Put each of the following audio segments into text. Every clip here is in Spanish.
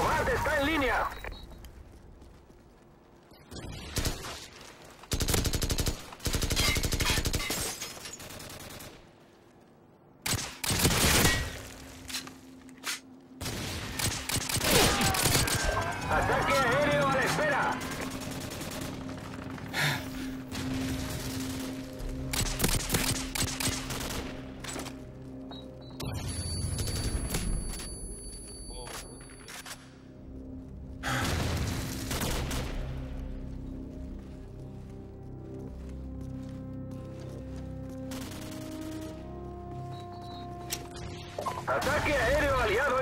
BAT está en línea. Ataque aéreo aliado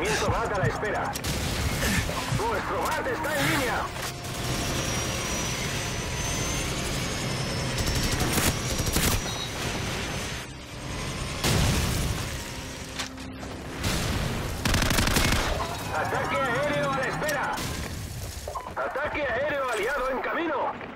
Movimiento BAT a la espera. Nuestro BAT está en línea. Ataque aéreo a la espera. Ataque aéreo aliado en camino.